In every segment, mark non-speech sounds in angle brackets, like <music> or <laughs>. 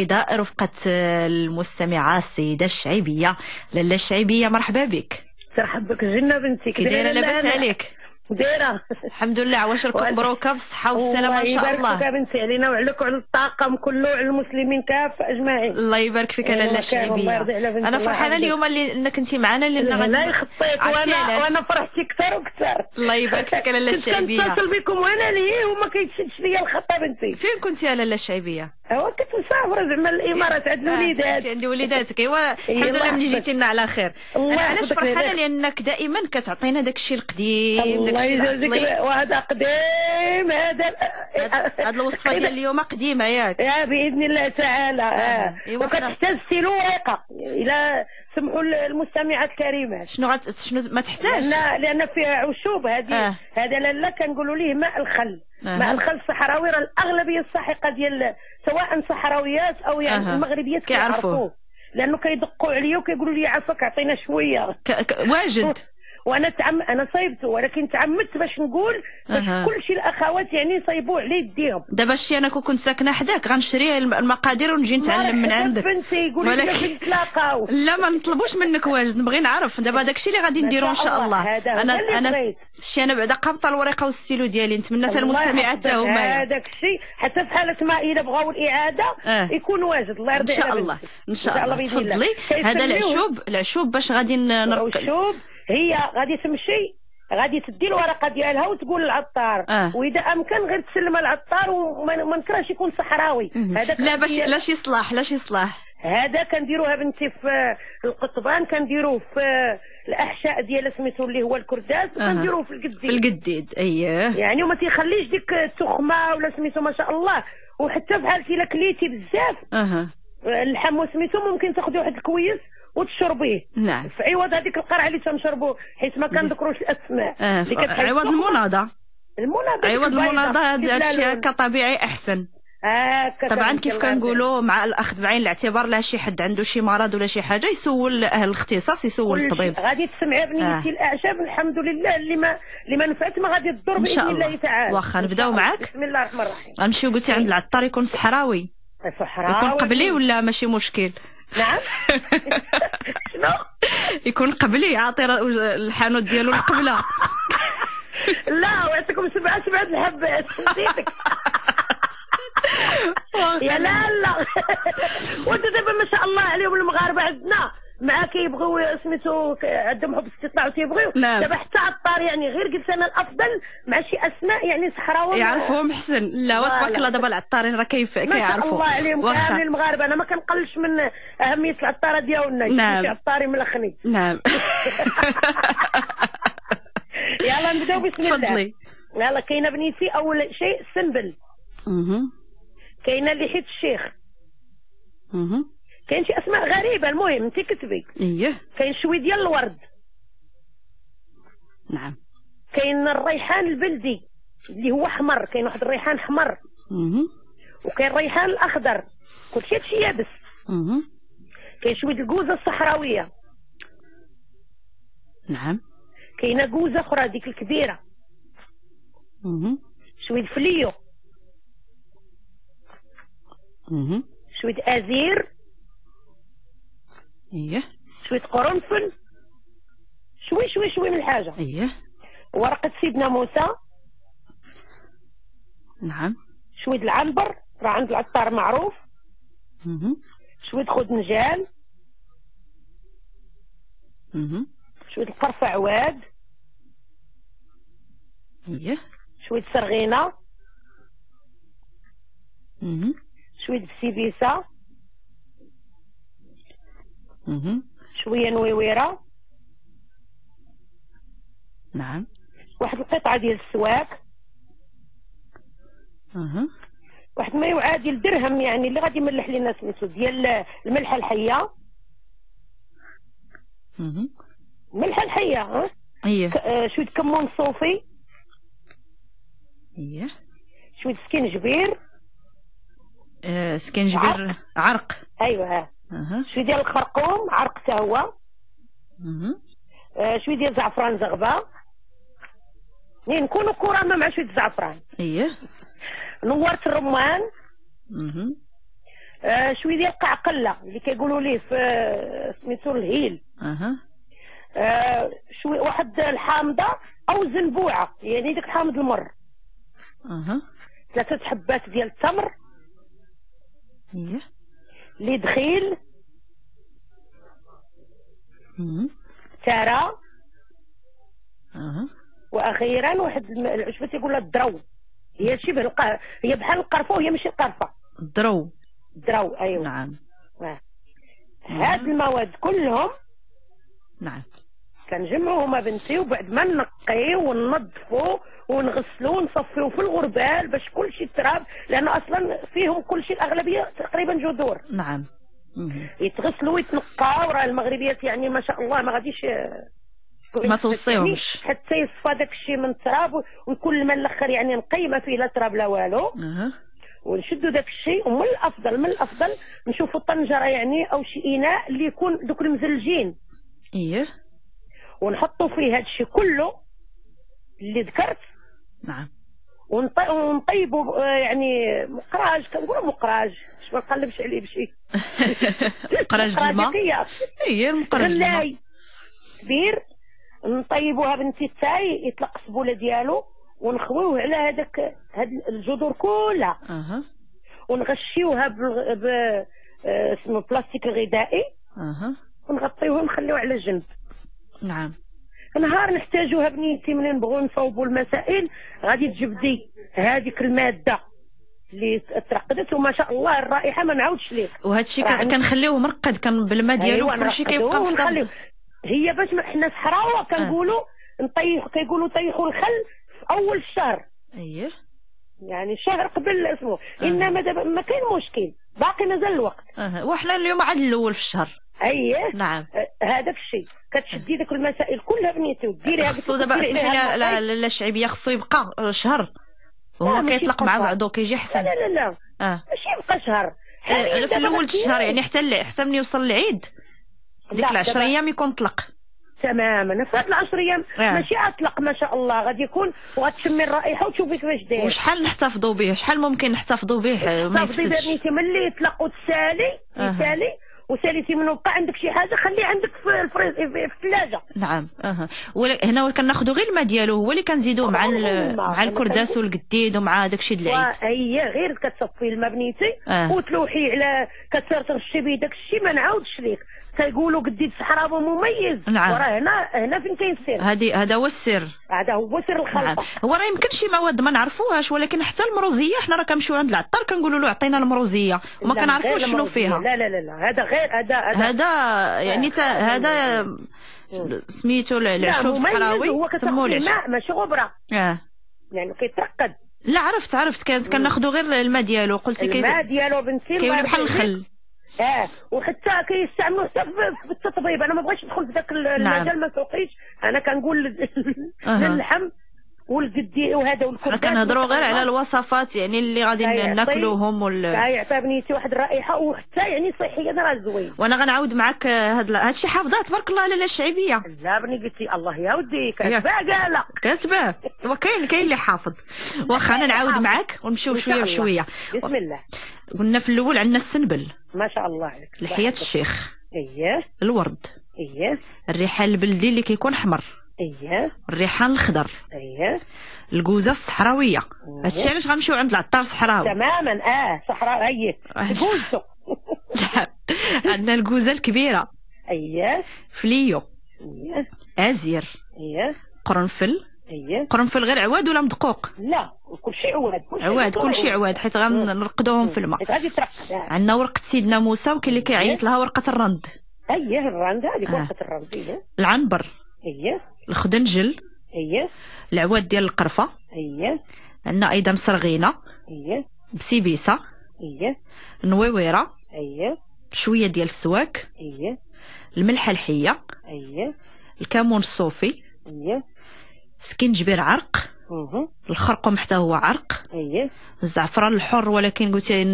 إذا رفقة المستمعة السيدة الشعيبية. لاله الشعيبية مرحبا بك. ترحب بك جنة بنتي. كي دايرة لاباس عليك. دايرة. الحمد لله عواشركم وأنت- مبروكة بالصحة والسلامة الله إن شاء يبارك فيك يا الله بنتي علينا وعليك وعلى الطاقم كله وعلى المسلمين كافة أجمعين. الله يبارك فيك الله يرضي الشعيبية أنا الله فرحانة. اليوم اللي أنك أنت معنا لأن لا غادي يخطيك عرفتي وأنا علاش؟ وأنا فرحتي كثر وكثر الله يبارك فيك كنت الشعيبية. كنتصل بكم وأنا ليه وما كيتشدش ليا الخطأ بنتي. فين كنت يا لاله الشعيبية؟ هو كنت مسافرة زعما الإمارات عند آه، الوليدات كنتي عندي وليداتك. ايوا الحمد لله ملي. جيتي لنا على خير. أنا علاش فرحانة. لأنك دائما كتعطينا داك الشيء القديم داك الشيء الأصلي. وهذا قديم هذا هاد الوصفة ديال اليوم قديمة ياك. يا بإذن الله تعالى. آه. إيوا حنا- وكتحتاج ورقه إلى سمحوا المستمعات الكريمات شنو غت شنو ما تحتاج لأن لأن فيها عشوب. هذه آه. هذا لالا كنقولوا ليه ماء الخل. أها. ماء الخل الصحراوي راه الأغلبية الساحقة ديال سواء صحراويات أو يعني. المغربيات كيعرفوه. كيعرفوه لأنه كيدقوا عليا وكيقولوا لي عافاك عطينا شوية ك... ك... واجد <laughs> وأنا تعم... أنا صيبته ولكن تعمدت باش نقول باش أها. كل شيء الأخوات يعني يصيبوه على يديهم. دابا شي أنا كون كنت ساكنة حداك غنشري الم- المقادير ونجي نتعلم من عندك. بنتي ولكن- نتلاقاو. <laughs> لا ما نطلبوش منك واجد نبغي نعرف. دابا داكشي اللي غادي نديرو إن شاء شاء الله، الله. أنا أنا. شي أنا بعدا قابطة الورقه والستيلو ديالي. نتمنى حتى الله المستمعات حتى. هما هذاك الشيء حتى في حالة ما إذا بغاو الإعادة آه. يكون واجد. الله إن يرضي شاء على الله. بنتي. إن شاء الله. الله. تفضلي. هذا العشوب العشوب باش غادي ن- نرك العشوب. هي غادي تمشي غادي تدي الورقة ديالها وتقول للعطار آه. وإذا أمكن غير تسلمها للعطار وما ما نكرهش يكون صحراوي. هذاك لا باش غادي- لا شي صلاح لا شي صلاح هذا كنديروها بنتي في القطبان كنديروه في الأحشاء ديال سميتو اللي هو الكرداس. وكنديروه في في القديد. القديد اييه يعني وما تيخليش ديك التخمة ولا سميتو ما شاء الله. وحتى حالتي الا كليتي بزاف أها. اللحم سميتو ممكن تاخذي واحد الكويس وتشربيه نعم في عوض هذيك القرعة اللي تنشربوا حيت ما كنذكروش الاسماء آه عوض. المناضة المناضة عوض المناضة هذا الشيء لالون. هكا طبيعي أحسن هكا طبعا كيف كنقولوا مع الاخذ بعين الاعتبار لا شي حد عنده شي مرض ولا شي حاجة يسول أهل الاختصاص يسول الطبيب. غادي تسمعي بنيتي آه. الاعشاب الحمد لله اللي ما اللي ما نفعت ما غادي تضر بإذن الله. الله تعالى واخا نبدأو. معاك؟ بسم الله الرحمن الرحيم غنمشيو قلتي عند العطار يكون صحراوي صحراوي يكون قبلي ولا ماشي مشكل نعم. <laughs> شنو يكون قبلي يعطي الحانوت ديالو القبله <laughs> لا وعطيكم سبعة سبعة الحبات. نسيتك. <laughs> يا لا لا. وانت دابا ما شاء الله عليهم المغاربة عندنا. مع كيبغيو سميتو عندهم حب استطلاع وتيبغيو نعم. دابا حتى عطار يعني غير قلت أنا الأفضل مع شي أسماء يعني صحراوي يعرفوهم حسن. لا وتبارك. الله دابا العطارين راه كيف ما شاء كيعرفوا. الله عليهم كاملين المغاربه أنا ما كنقلش من أهمية العطارة ديالنا. نعم. شي عطاري ملخني نعم. <laughs> يلا نبداو بسم الله. تفضلي. يلا كاينة بنيتي أول شيء السنبل. كاينة لحية الشيخ. كاين شي أسماء غريبة المهم انت كتبي. اييه كاين شوي ديال الورد. نعم. كاين الريحان البلدي اللي هو أحمر كاين واحد الريحان أحمر. مهم. وكاين الريحان الأخضر. كلشي هادشي يابس. مهم. كاين شوية الكوزة الصحراوية. نعم. كاينة كوزة أخرى ديك الكبيرة. مهم. شوية فليو. شوية أزير. اييه شوية قرنفل. شوي شوي شوي من الحاجة. اييه ورقة سيدنا موسى. نعم. شوية العنبر. راه عند العطار معروف. مهم. شوية خدنجال مهم. شوية القرفه عواد. اييه شوية سرغينه مهم. شوية السيبيسة. مهم. شوية نويويرة. نعم. واحد القطعة ديال السواك. أها واحد ما يعادل درهم يعني اللي غادي يملح لنا سميتو ديال الملحه الحية. مهم. الملحه الحية ها؟ اييه آه، شوية كمون صوفي. اييه شوية سكينجبير آه، سكنجبير عرق. أيوه. أها. شوية ديال الخرقوم عرق حتى هو. آه، شوية ديال زعفران زغبة. نكونوا كرامه مع شوية زعفران. اييه نورت الرمان. مهم. آه شوية ديال قعقلة اللي كيقولوا ليه في آه، سميتو الهيل. أها. آه شوية واحد الحامضة أو زنبوعة يعني ديك الحامض المر. أها. ثلاثة حبات ديال التمر. إيه. اللي دخيل مم. ترى وأخيرا واحد العشبه تيقول لها الدرو هي شبه الق... هي بحال القرفة وهي ماشي القرفه الدرو الدرو أيوه. نعم. آه. هاد المواد كلهم نعم. كنجمعوهم بنتي وبعد ما نقيه وننظفو ونغسلو ونصفيو في الغربال باش كل شيء تراب لأنه أصلا فيهم كل شيء الأغلبية تقريبا جذور نعم. يتغسلوا ويتنقاو راه المغربيات يعني ما شاء الله ما غاديش آه، ما توصيهمش. يعني حتى يصفى داك الشيء من التراب ويكون الماء الأخر يعني نقي ما فيه لا تراب لا والو. ونشدوا داك الشيء ومن الأفضل من الأفضل نشوفوا طنجره يعني أو شي إناء اللي يكون دوك المزلجين. إيه. ونحطوا فيه هذا الشيء كله اللي ذكرت. نعم. ونط- ونطيبوا آه، يعني مقراج كنقولوا مقراج. باش ما نقلبش عليه بشي. <laughs> قراج ديال الماء المقرج ديال الماء. كبير. نطيبوها بنتي تاعي يطلق السبولة ديالو ونخويوه على هذاك هاد الجذور كلها. أها. ونغشيوها. ب آه، اسمه بلاستيك الغذائي. أها. ونغطيوها ونخليوها على جنب. نعم. نهار نحتاجوها بنيتي منين نبغوا نصوبوا المسائل غادي تجبدي هذيك المادة اللي ترقدت وما شاء الله الرائحة ما نعاودش ليه وهذا الشيء كنخليوه مرقد كان بالماء ديالو أيوة، كل شيء نرقدوه كيبقى. محتفظ هي باش حنا صحراوه كنقولوا نطيح كيقولوا طيحوا الخل في أول الشهر. أيه. يعني شهر قبل اسمه. إنما دابا ما كاين مشكل باقي مازال الوقت. أها وحنا اليوم عاد الأول في الشهر. اييه نعم. آه، هذاك الشيء. كتشدي ديك المسائل كلها بنيتي وديري هذيك خصو دابا اسمحي الشعبيه خصو يبقى شهر. وهو كيطلق مع. بعضو كيجي لا أحسن. لا لا لا. آه. ماشي يبقى شهر. آه، حاليا في الأول الشهر يعني حتى حتى ملي يوصل العيد. ديك العشر أيام يكون طلق. تماما. في هاد العشر أيام آه. ماشي أطلق ما شاء الله. غادي يكون وغتشمي الرائحة وتشوفي كيفاش داير. وشحال نحتفظوا به؟ شحال ممكن نحتفظوا به؟ ما يفسدش. بنيتي ملي يطلق وتسالي. يسالي. وساليتي منه بقى عندك شي حاجة خليه عندك في الفريز في الثلاجة نعم أها هنا كناخذوا غير الماء ديالو هو اللي كنزيدوه مع. مع الكرداس والقديد ومع داكشي د العيد وهي غير كتصفي الماء بنيتي آه. وتلوحي على كترشي به داك الشيء ما نعاودش ليك كيقولوا قديد صحراوي مميز. نعم. وراه هنا هنا فين كاين السر هذه هذا هو السر. هذا هو سر نعم. الخلطه هو راه يمكن شي مواد ما نعرفوهاش ولكن حتى المروزية حنا راه كنمشيو عند العطار كنقولوا له عطينا المروزية. وما كنعرفوش شنو. فيها. لا لا لا لا. هذا غير هذا هذا يعني هذا سميتو العشوب الصحراوي؟ هو سموه العشوب ماشي غبرة. آه. يعني كيترقد لا عرفت عرفت. كانت كناخذوا غير الماء ديالو. قلتي كي الماء ديالو بنتي كيولي بحال. الخل. آه وحتى كيستعملوه حتى في التطبيب. أنا ما بغيتش ندخل في ذاك المجال ما سوقيش أنا كنقول. للحم <laughs> والقدي وهذا والكرداس كنهضروا غير على الوصفات يعني اللي غادي ناكلوهم وال... كيعطي بنيتي واحد الرائحة وحتى يعني صحيا راه زوين. وأنا غنعاود معك هاد هاد الشيء حافظاه تبارك الله لاله الشعبيه لا بني قلتي الله يا ودي ياك. كتباع قاله كاتباه وكاين كاين اللي حافظ. واخا أنا نعاود معك ونمشيو شوية. بشوية. بسم الله. قلنا في الأول عندنا السنبل. ما شاء الله عليك. لحية الشيخ. اييه الورد. اييه الريحان البلدي اللي كيكون أحمر. اييه الريحان الخضر. اييه الكوزه الصحراوية. هادشي علاش غنمشيو عند العطار صحراوي تماما. آه صحراء. هي قلتو. <laughs> عندنا الكوزه الكبيرة. اييه فليو. اييه أزير. اييه قرنفل. اييه قرنفل غير عواد ولا مدقوق؟ لا كل شيء عواد كل شيء عواد كل شيء عواد حيت غنرقدوهم في الماء. حيت غادي ترقد. عندنا ورقة سيدنا موسى وكاين اللي كيعيط لها ورقة الرند. اييه الرند هذيك آه. ورقة الرند اييه العنبر. اييه الخدنجال اييه العواد ديال القرفة. اييه عندنا أيضا صرغينة. اييه بسيبيسة. اييه نويورة. اييه شوية ديال السواك. اييه الملحة الحية. اييه الكمون الصوفي. اييه سكنجبير عرق. الخرقوم حتى هو عرق. أييه. الزعفران الحر ولكن قلتي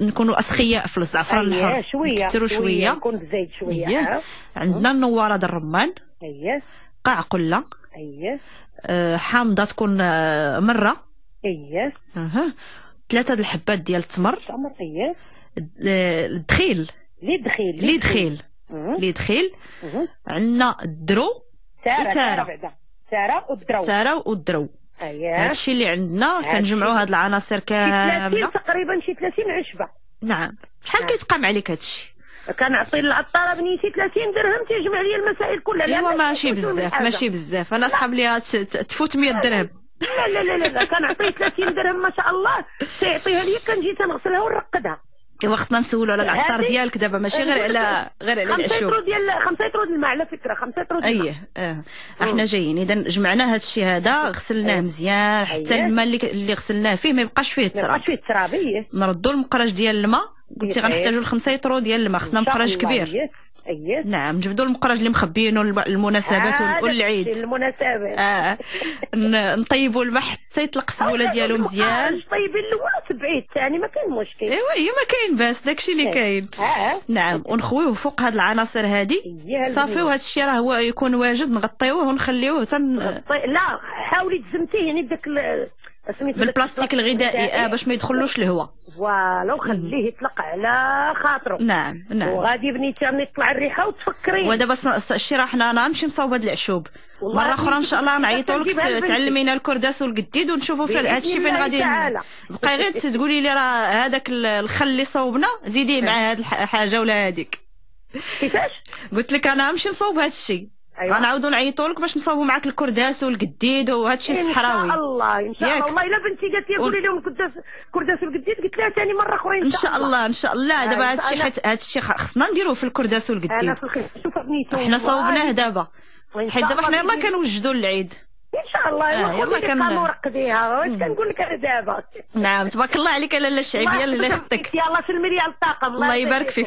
نكونوا أسخياء في الزعفران أييه الحر. شوية نكتروا شوية بزيت شوية آه. عندنا النواره د الرمان. أييه. قاع قلة. أييه. آه، حامضة تكون آه، مرة. أييه. أها. ثلاثة د الحبات ديال التمر. أييه. الدخيل. لي دخيل لي دخيل. لي دخيل. عندنا الدرو. سارة ساره والدرو تارا والدرو اييه هادشي اللي عندنا كنجمعوا هاد العناصر شي 30 كامله تقريبا شي 30 عشبه نعم شحال نعم. كيتقام عليك هادشي كنعطي العطاره بنيتي 30 درهم تيجمع لي المسائل كلها ايوا ماشي بزاف. ماشي بزاف أنا صحاب ت- تفوت 100 درهم لا لا لا لا, لا. كنعطيه 30 درهم ما شاء الله تيعطيها لي كنجي تنغسلها ونرقدها ايوا خصنا نسولوا على العطار ديالك دابا ماشي غير على غير على 5 العشوب يترو ديال 5 يترو الماء على فكرة 5 يترو. أيه آه. أحنا جايين. إذا جمعنا هاد الشيء هذا غسلناه مزيان حتى أيه. الماء اللي اللي غسلناه فيه ما يبقاش فيه ما التراب بقاش فيه التراب إيه. نردوا المقراج ديال الماء. قلتي إيه. غنحتاجوا الخمسة يطرو ديال الماء خصنا مقراج. كبير. إيه. إيه. نعم نجبدوا المقراج اللي مخبيينه الم- المناسبات هذا والعيد المناسبات آه. ن- نطيبوا الماء حتى يطلق السبولة ديالو مزيان. طيبين الأول وتبعيه الثاني ما كاين مشكل. إيوا هي ما كاين باس داكشي اللي كاين. آه نعم ونخويوه فوق هاد العناصر هادي. إيه صافي. وهاد الشيء راه هو يكون واجد نغطيوه ونخليوه تن لا حاولي تزمتيه يعني بداك بالبلاستيك الغذائي آه باش ما يدخلوش الهواء فوالا وخليه يطلق على خاطره نعم نعم. وغادي بنيتي غادي يطلع الريحة وتفكري ودابا الشي راه حنا نمشي نصاوب هاد العشوب. مرة أخرى إن شاء الله نعيطوا لك. تعلمينا الكرداس والقديد ونشوفوا في بإذن هادشي فين غادي. بقاي غير تقولي لي راه هذاك ال- الخل اللي صوبنا زيديه مع هاد الح- الحاجة ولا هذيك كيفاش؟ قلت لك أنا نمشي نصوب هاد أيوة. غنعاودوا نعيطوا لك باش نصاوبوا معاك الكرداس والقديد وهاد الشيء إن شاء الصحراوي. الله إن شاء. الله. والله إلا بنتي قالت لي قولي لهم كرداس كرداس والقديد قلت لها ثاني مرة أخرى إن شاء الله. إن شاء الله. دابا هاد الشيء أنا- حيت هاد الشيء خ- خصنا نديروه في الكرداس أنا والقديد في الخير شوف بنيتو. حنا صوبناه دابا. حيت دابا حنا الله يلاه كنوجدوا العيد إن شاء الله. آه، يلا كن- القامه ورقديها واش كنقول لك أنا دابا؟ نعم تبارك الله عليك لاله الشعبيه الله خطك يلا سلمي لي على الطاقم الله يبارك فيك.